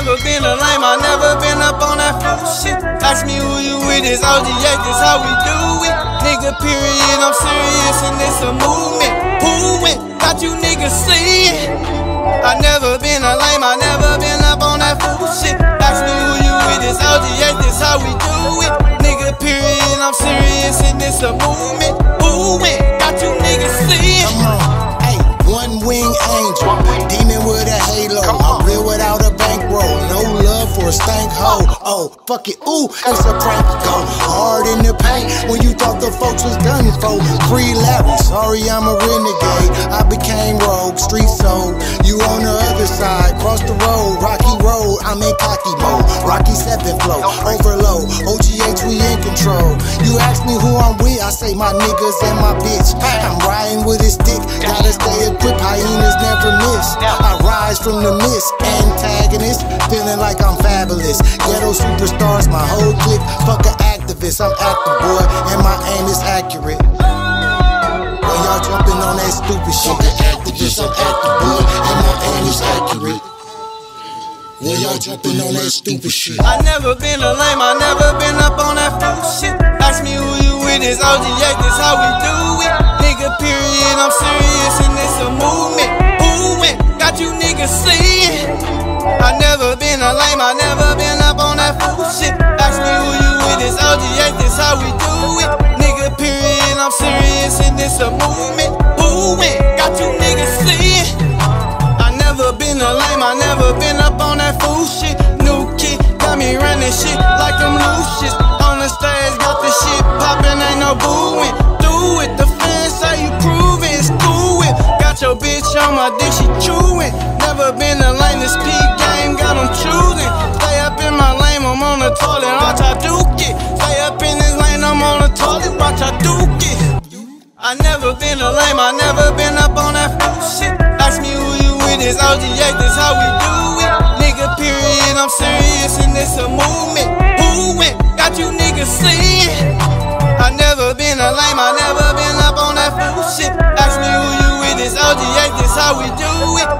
never been a lame, I never been up on that fool shit. Ask me who you with, it's OGX, that's how we do it. Nigga, period, I'm serious and it's a movement. Pooing, got you niggas seeing? it. I never been a lame, I never been up on that fool shit. Ask me who you with, it's OGX, that's how we do it. Nigga, period, I'm serious and it's a movement. Pooing, got you niggas seeing? it. Come on, hey, one wing angel. Hoe. Oh, fuck it, ooh, it's a prank. Go hard in the paint when you thought the folks was done for. Free Larry, sorry I'm a renegade. I became rogue, street sold. You on the other side, cross the road, rocky road. I'm in cocky mode, Rocky seven flow, overload. OGH, we in control. You ask me who I'm with, I say my niggas and my bitch. I'm riding with a stick, gotta stay equipped. Hyenas never miss. I rise from the mist, antagonist, feeling like I'm fabulous. Ghetto superstars, my whole clique. Fuck a activist, I'm active boy, and my aim is accurate. When y'all jumping on that stupid shit, the activist, I'm active boy, and my aim is accurate. When y'all jumping on that stupid shit. I never been a lame, I never been up on that fool shit. Ask me who you with, this OGA, this how we do it. Nigga, never been a lame, I never been up on that fool shit. Ask me who you with, this OGA, this how we do it. Nigga, period, I'm serious and it's a movement. Went? Got you niggas seeing. I never been a lame, I never been up on that fool shit. New kid got me running shit like them Lucius. On the stage, got the shit poppin', ain't no booing. Do it, the fans say you prove it, it's cool it. Got your bitch on my dick, she chewing. Never been a lame, this P dookie. I never been a lame, I never been up on that fool shit. Ask me who you with, it's OGA, this how we do it. Nigga, period, I'm serious and it's a movement. Who went? Got you niggas seeing. I never been a lame, I never been up on that fool shit. Ask me who you with, it's OGA, this how we do it.